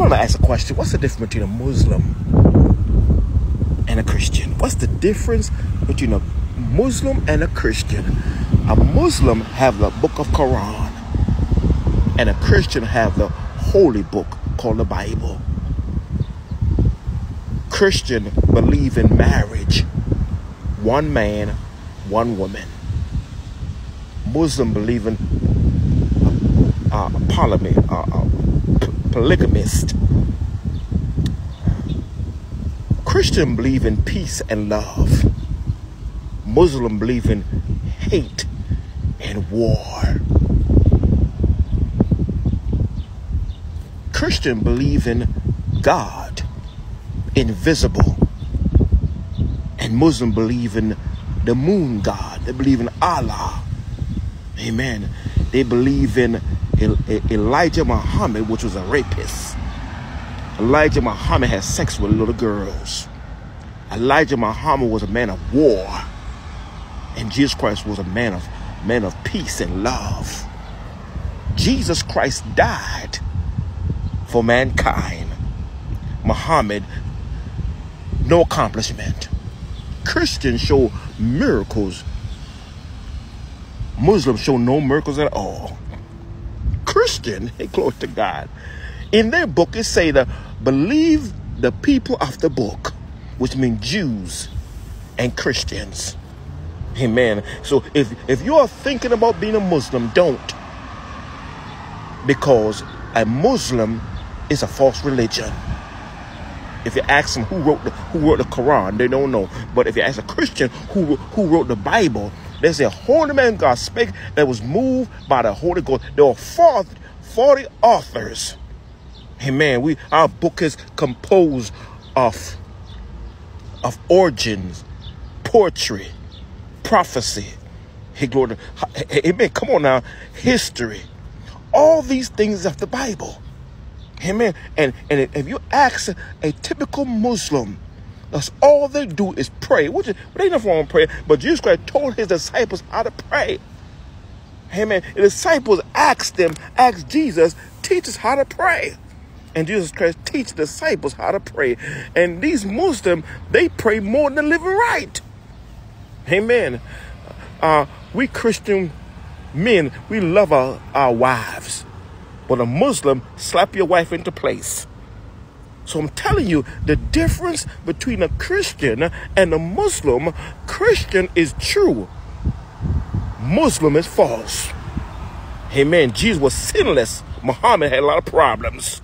want to ask a question. What's the difference between a Muslim and a Christian? What's the difference between a Muslim and a Christian? A Muslim have the book of Quran and a Christian have the holy book called the Bible. Christian believe in marriage. One man, one woman. Muslim believe in uh, polygamy, uh, uh, polygamist. Christian believe in peace and love. Muslim believe in hate and war. Christian believe in God, invisible. And Muslim believe in the moon God. They believe in Allah. Amen. They believe in Elijah Muhammad, which was a rapist. Elijah Muhammad had sex with little girls. Elijah Muhammad was a man of war. And Jesus Christ was a man of man of peace and love. Jesus Christ died for mankind. Muhammad, no accomplishment. Christians show miracles. Muslims show no miracles at all. Christian, hey, close to God. In their book, it say that believe the people of the book, which means Jews and Christians. Amen. So if if you are thinking about being a Muslim, don't. Because a Muslim is a false religion. If you ask them who wrote the who wrote the Quran, they don't know. But if you ask a Christian who who wrote the Bible, they say holy man God spake that was moved by the Holy Ghost. There were 40, 40 authors. Amen. We our book is composed of of origins, poetry, prophecy. Hey, glory. Amen. Come on now. History. All these things of the Bible. Amen. And and if you ask a typical Muslim, that's all they do is pray. Which is, well, ain't nothing wrong with prayer, but Jesus Christ told his disciples how to pray. Amen. The disciples asked them, asked Jesus, teach us how to pray. And Jesus Christ teach disciples how to pray. And these Muslims, they pray more than living right. Amen. Uh, we Christian men, we love our, our wives. But a Muslim slap your wife into place. So I'm telling you, the difference between a Christian and a Muslim, Christian is true. Muslim is false. Amen. Jesus was sinless. Muhammad had a lot of problems.